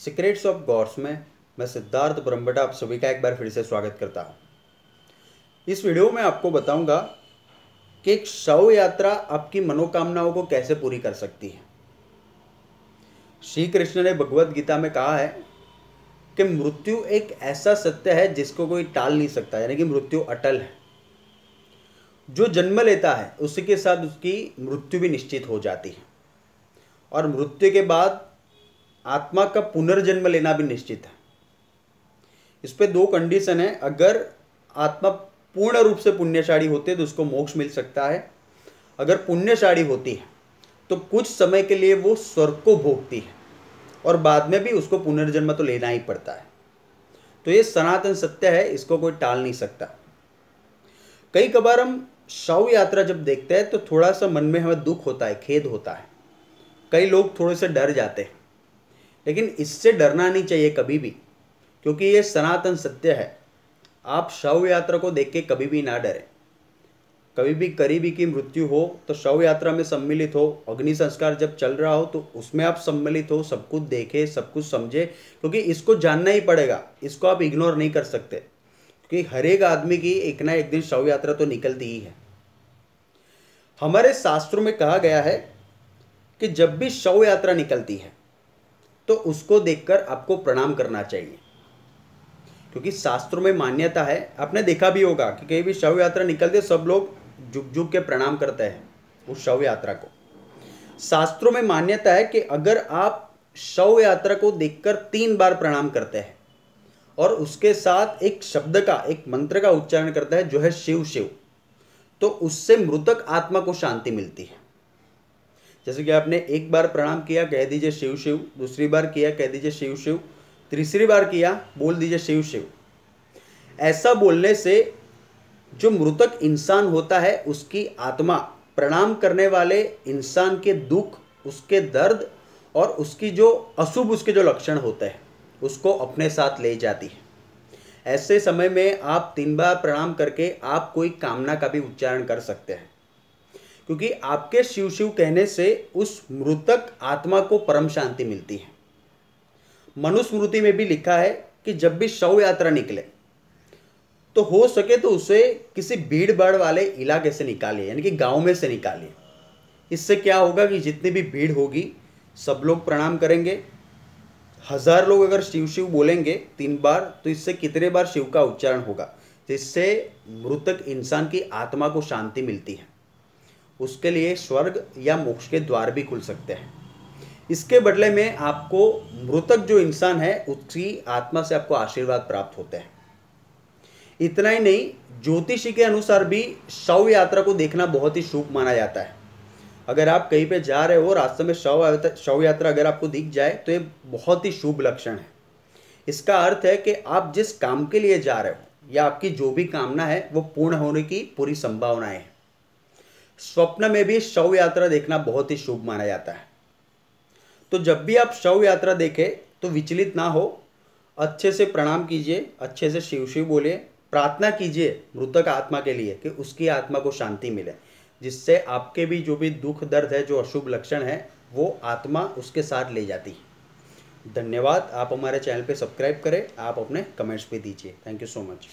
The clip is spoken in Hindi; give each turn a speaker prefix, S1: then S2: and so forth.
S1: सीक्रेट्स ऑफ़ गॉड्स में मैं सिद्धार्थ ब्रह्मटा आप सभी का एक बार फिर से स्वागत करता हूँ। इस वीडियो में आपको बताऊँगा कि एक शव यात्रा आपकी मनोकामनाओं को कैसे पूरी कर सकती है। श्री कृष्ण ने भगवत गीता में कहा है कि मृत्यु एक ऐसा सत्य है जिसको कोई टाल नहीं सकता, यानी कि मृत्यु अटल है। जो जन्म लेता है, उसी के साथ उसकी मृत्यु भी निश्चित हो जाती है। और मृत्यु के बाद आत्मा का पुनर्जन्म लेना भी निश्चित है। इस पर दो कंडीशन है। अगर आत्मा पूर्ण रूप से पुण्यशाली होती तो उसको मोक्ष मिल सकता है। अगर पुण्यशाली होती है तो कुछ समय के लिए वो स्वर्ग को भोगती है और बाद में भी उसको पुनर्जन्म तो लेना ही पड़ता है। तो ये सनातन सत्य है, इसको कोई टाल नहीं सकता। कई कबार हम शव यात्रा जब देखते हैं तो थोड़ा सा मन में हमें दुख होता है, खेद होता है। कई लोग थोड़े से डर जाते हैं। लेकिन इससे डरना नहीं चाहिए कभी भी, क्योंकि ये सनातन सत्य है। आप शव यात्रा को देख के कभी भी ना डरें। कभी भी करीबी की मृत्यु हो तो शव यात्रा में सम्मिलित हो। अग्नि संस्कार जब चल रहा हो तो उसमें आप सम्मिलित हो, सब कुछ देखे, सब कुछ समझे, क्योंकि इसको जानना ही पड़ेगा। इसको आप इग्नोर नहीं कर सकते, क्योंकि हर एक आदमी की एक ना एक दिन शव यात्रा तो निकलती ही है। हमारे शास्त्रों में कहा गया है कि जब भी शव यात्रा निकलती है तो उसको देखकर आपको प्रणाम करना चाहिए। क्योंकि शास्त्रों में मान्यता है, आपने देखा भी होगा कि कहीं भी शव यात्रा निकलते सब लोग झुक झुक के प्रणाम करते हैं उस शव यात्रा को। शास्त्रों में मान्यता है कि अगर आप शव यात्रा को देखकर तीन बार प्रणाम करते हैं और उसके साथ एक शब्द का, एक मंत्र का उच्चारण करता है, जो है शिव शिव तो उससे मृतक आत्मा को शांति मिलती है। जैसे कि आपने एक बार प्रणाम किया, कह दीजिए शिव शिव, दूसरी बार किया, कह दीजिए शिव शिव, तीसरी बार किया, बोल दीजिए शिव शिव। ऐसा बोलने से जो मृतक इंसान होता है, उसकी आत्मा, प्रणाम करने वाले इंसान के दुख, उसके दर्द और उसकी जो अशुभ, उसके जो लक्षण होते हैं, उसको अपने साथ ले जाती है। ऐसे समय में आप तीन बार प्रणाम करके आप कोई कामना का भी उच्चारण कर सकते हैं। क्योंकि आपके शिव शिव कहने से उस मृतक आत्मा को परम शांति मिलती है। मनुस्मृति में भी लिखा है कि जब भी शव यात्रा निकले तो हो सके तो उसे किसी भीड़ भाड़ वाले इलाके से निकालिए, यानी कि गाँव में से निकालिए। इससे क्या होगा कि जितनी भी भीड़ होगी, सब लोग प्रणाम करेंगे। हज़ार लोग अगर शिव शिव बोलेंगे तीन बार तो इससे कितने बार शिव का उच्चारण होगा? जिससे मृतक इंसान की आत्मा को शांति मिलती है। उसके लिए स्वर्ग या मोक्ष के द्वार भी खुल सकते हैं। इसके बदले में आपको मृतक जो इंसान है, उसकी आत्मा से आपको आशीर्वाद प्राप्त होते हैं। इतना ही नहीं, ज्योतिषी के अनुसार भी शव यात्रा को देखना बहुत ही शुभ माना जाता है। अगर आप कहीं पे जा रहे हो, रास्ते में शव शव यात्रा अगर आपको दिख जाए तो ये बहुत ही शुभ लक्षण है। इसका अर्थ है कि आप जिस काम के लिए जा रहे हो, या आपकी जो भी कामना है, वो पूर्ण होने की पूरी संभावनाएँ है। स्वप्न में भी शव यात्रा देखना बहुत ही शुभ माना जाता है। तो जब भी आप शव यात्रा देखें तो विचलित ना हो, अच्छे से प्रणाम कीजिए, अच्छे से शिव शिव बोलिए, प्रार्थना कीजिए मृतक आत्मा के लिए कि उसकी आत्मा को शांति मिले, जिससे आपके भी जो भी दुख दर्द है, जो अशुभ लक्षण है, वो आत्मा उसके साथ ले जाती है। धन्यवाद, आप हमारे चैनल पे सब्सक्राइब करें, आप अपने कमेंट्स भी दीजिए। Thank you so much.